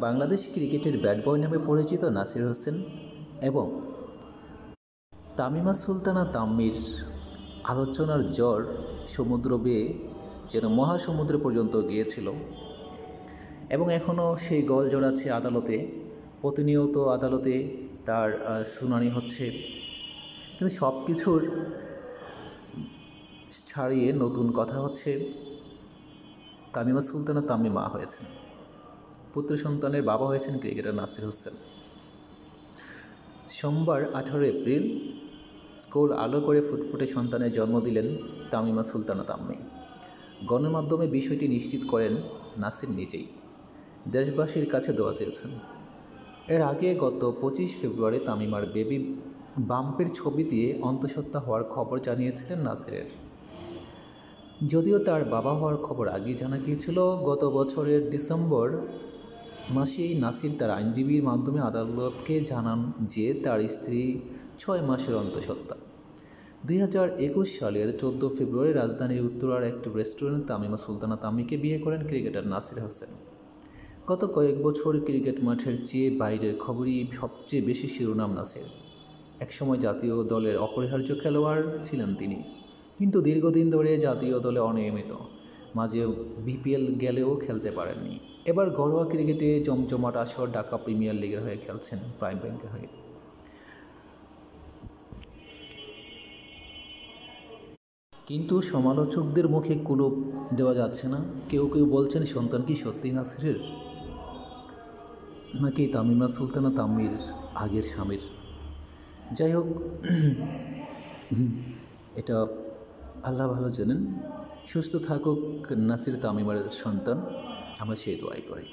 বাংলাদেশ ক্রিকেটের ব্যাট বয় নামে পরিচিত নাসির হোসেন এবং তামিমা সুলতানা তাম্মির। আলোচনার জ্বর সমুদ্র বেয়ে যেন মহাসমুদ্র পর্যন্ত গিয়েছিল এবং এখনও সেই গল জড়াচ্ছে আদালতে, প্রতিনিয়ত আদালতে তার শুনানি হচ্ছে। কিন্তু সব কিছুর ছাড়িয়ে নতুন কথা হচ্ছে, তামিমা সুলতানা তাম্মি হয়েছেন। পুত্র সন্তানের বাবা হয়েছেন ক্রিকেটার নাসির হোসেন। সোমবার আঠারো এপ্রিল কোল আলো করে ফুটফুটে সন্তানের জন্ম দিলেন তামিমা সুলতানা তাম্মি গণমাধ্যমে বিষয়টি নিশ্চিত করেন নাসির নিজেই। দেশবাসীর কাছে দোয়া চেয়েছেন। এর আগে গত পঁচিশ ফেব্রুয়ারি তামিমার বেবি বাম্পের ছবি দিয়ে অন্তঃসত্ত্বা হওয়ার খবর জানিয়েছিলেন নাসিরের। যদিও তার বাবা হওয়ার খবর আগেই জানা গিয়েছিল, গত বছরের ডিসেম্বর মাসেই নাসির তার আইনজীবীর মাধ্যমে আদালতকে জানান যে তার স্ত্রী ছয় মাসের অন্তঃসত্ত্বা। দুই হাজার একুশ সালের চোদ্দ ফেব্রুয়ারি রাজধানীর উত্তরার একটি রেস্টুরেন্ট তামিমা সুলতানা তামিকে বিয়ে করেন ক্রিকেটার নাসির হোসেন। গত কয়েক বছর ক্রিকেট মাঠের চেয়ে বাইরের খবরই সবচেয়ে বেশি শিরোনাম নাসির। একসময় জাতীয় দলের অপরিহার্য খেলোয়াড় ছিলেন তিনি, কিন্তু দীর্ঘদিন ধরে জাতীয় দলে অনিয়মিত, মাঝে বিপিএল গেলেও খেলতে পারেননি। এবার ঘরোয়া ক্রিকেটে জমজমাট আসর ঢাকা প্রিমিয়ার লিগের হয়ে খেলছেন প্রাইম ব্যাংকের হয়ে। কিন্তু সমালোচকদের মুখে কুলুপ দেওয়া যাচ্ছে না। কেউ কেউ বলছেন সন্তান কি সত্যি নাসিরের? নাকি তামিমা সুলতানা তামির আগের স্বামীর? যাই হোক, এটা আল্লাহ ভালো জানেন। সুস্থ থাকুক নাসির তামিমার সন্তান। আমরা সেই দোয়াই করি